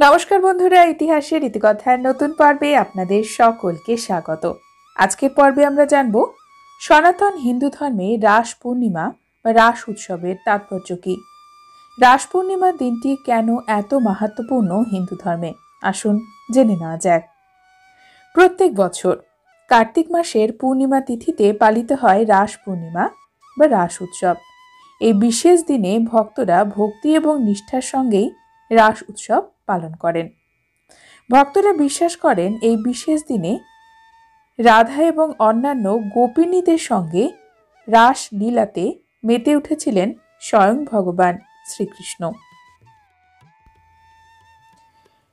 নমস্কার বন্ধুরা, ইতিহাসের ইতিকথার নতুন পর্বে আপনাদের সকলকে স্বাগত। আজকের পর্বে আমরা জানব, সনাতন হিন্দু ধর্মে রাস পূর্ণিমা বা রাস উৎসবের তাৎপর্য কী? রাস পূর্ণিমার দিনটি কেন এত মাহাত্মপূর্ণ হিন্দু ধর্মে? আসুন জেনে নেওয়া যাক। প্রত্যেক বছর কার্তিক মাসের পূর্ণিমা তিথিতে পালিত হয় রাস পূর্ণিমা বা রাস উৎসব। এই বিশেষ দিনে ভক্তরা ভক্তি এবং নিষ্ঠার সঙ্গেই রাস উৎসব পালন করেন। ভক্তরা বিশ্বাস করেন এই বিশেষ দিনে রাধা এবং অন্যান্য গোপিনীদের সঙ্গে রাস লীলাতে মেতে উঠেছিলেন স্বয়ং ভগবান শ্রীকৃষ্ণ।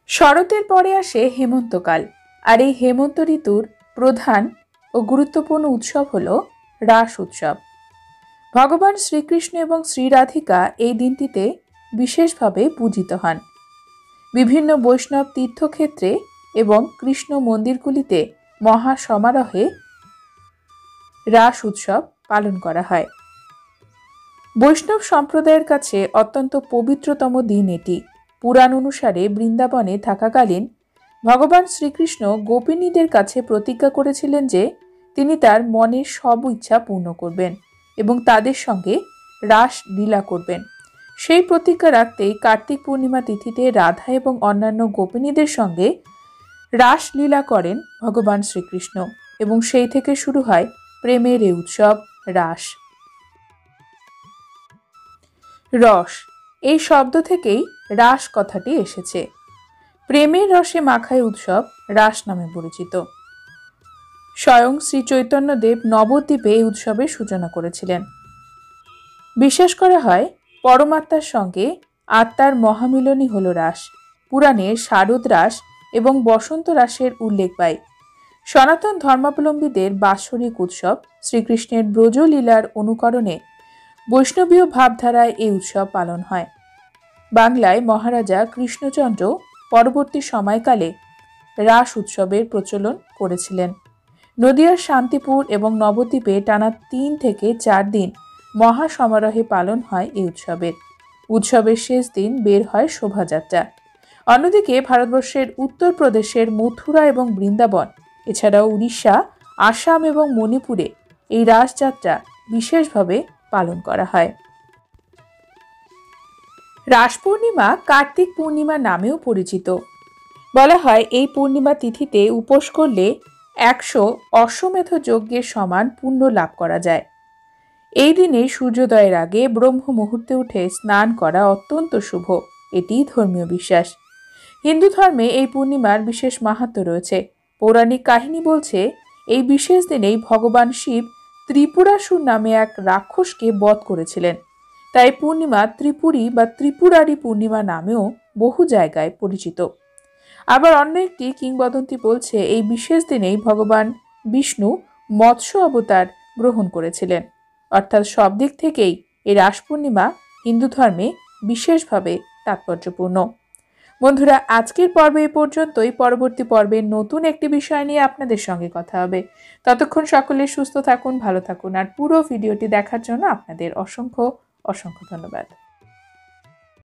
শরতের পরে আসে হেমন্তকাল আর এই হেমন্ত ঋতুর প্রধান ও গুরুত্বপূর্ণ উৎসব হল রাস উৎসব। ভগবান শ্রীকৃষ্ণ এবং শ্রীরাধিকা এই দিনটিতে বিশেষভাবে পূজিত হন। বিভিন্ন বৈষ্ণব তীর্থক্ষেত্রে এবং কৃষ্ণ মন্দিরগুলিতে মহা সমারোহে রাস উৎসব পালন করা হয়। বৈষ্ণব সম্প্রদায়ের কাছে অত্যন্ত পবিত্রতম দিন এটি। পুরাণ অনুসারে বৃন্দাবনে থাকাকালীন ভগবান শ্রীকৃষ্ণ গোপিনীদের কাছে প্রতিজ্ঞা করেছিলেন যে, তিনি তার মনের সব ইচ্ছা পূর্ণ করবেন এবং তাদের সঙ্গে রাস লীলা করবেন। সেই প্রতিজ্ঞা রাখতেই কার্তিক পূর্ণিমা তিথিতে রাধা এবং অন্যান্য গোপিনীদের সঙ্গে রাসলীলা করেন ভগবান শ্রীকৃষ্ণ এবং সেই থেকে শুরু হয় প্রেমের এই উৎসব, রাস। রস, এই শব্দ থেকেই রাস কথাটি এসেছে। প্রেমের রসে মাখায় উৎসব রাস নামে পরিচিত। স্বয়ং শ্রী চৈতন্যদেব নবদ্বীপে এই উৎসবের সূচনা করেছিলেন। বিশ্বাস করা হয় পরমাত্মার সঙ্গে আত্মার মহামিলনই হল রাস। পুরাণে শারদ রাস এবং বসন্ত রাসের উল্লেখ পায় সনাতন ধর্মাবলম্বীদের বাৎসরিক উৎসব শ্রীকৃষ্ণের ব্রজলীলার অনুকরণে বৈষ্ণবীয় ভাবধারায় এই উৎসব পালন হয়। বাংলায় মহারাজা কৃষ্ণচন্দ্র পরবর্তী সময়কালে রাস উৎসবের প্রচলন করেছিলেন। নদিয়ার শান্তিপুর এবং নবদ্বীপে টানা তিন থেকে চার দিন মহা সমারোহে পালন হয় এই উৎসবের। উৎসবের শেষ দিন বের হয় শোভাযাত্রা। অন্যদিকে ভারতবর্ষের উত্তরপ্রদেশের মথুরা এবং বৃন্দাবন, এছাড়াও উড়িষ্যা, আসাম এবং মণিপুরে এই রাসযাত্রা বিশেষভাবে পালন করা হয়। রাস পূর্ণিমা কার্তিক পূর্ণিমা নামেও পরিচিত। বলা হয় এই পূর্ণিমা তিথিতে উপোস করলে একশো অশ্বমেধ যজ্ঞের সমান পুণ্য লাভ করা যায়। এই দিনে সূর্যোদয়ের আগে ব্রহ্ম মুহূর্তে উঠে স্নান করা অত্যন্ত শুভ। এটি ধর্মীয় বিশ্বাস। হিন্দু ধর্মে এই পূর্ণিমার বিশেষ মাহাত্ম রয়েছে। পৌরাণিক কাহিনী বলছে, এই বিশেষ দিনেই ভগবান শিব ত্রিপুরাসুর নামে এক রাক্ষসকে বধ করেছিলেন। তাই পূর্ণিমা ত্রিপুরী বা ত্রিপুরারি পূর্ণিমা নামেও বহু জায়গায় পরিচিত। আবার অন্য একটি কিংবদন্তি বলছে, এই বিশেষ দিনেই ভগবান বিষ্ণু মৎস্য অবতার গ্রহণ করেছিলেন। অর্থাৎ সব দিক থেকেই এই রাস পূর্ণিমা হিন্দু ধর্মে বিশেষভাবে তাৎপর্যপূর্ণ। বন্ধুরা, আজকের পর্বে এই পর্যন্তই। পরবর্তী পর্বে নতুন একটি বিষয় নিয়ে আপনাদের সঙ্গে কথা হবে। ততক্ষণ সকলে সুস্থ থাকুন, ভালো থাকুন, আর পুরো ভিডিওটি দেখার জন্য আপনাদের অসংখ্য অসংখ্য ধন্যবাদ।